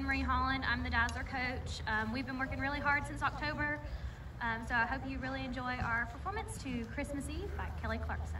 Anne-Marie Holland. I'm the Dazzler coach. Um, we've been working really hard since October, um, so I hope you really enjoy our performance to Christmas Eve by Kelly Clarkson.